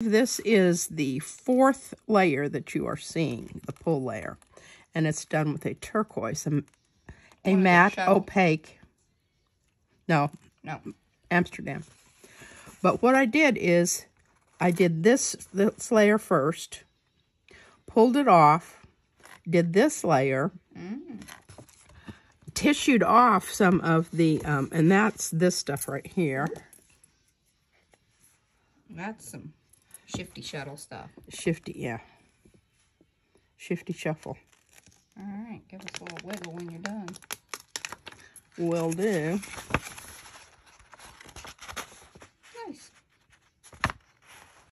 This is the fourth layer that you are seeing, the pull layer. And it's done with a turquoise, a, a matte opaque, no, No. Amsterdam. But what I did is I did this, this layer first, pulled it off, did this layer, tissued off some of the, um, and that's this stuff right here. That's some shifty shuttle stuff. Shifty, yeah. Shifty shuffle. All right. Give us a little wiggle when you're done. Will do.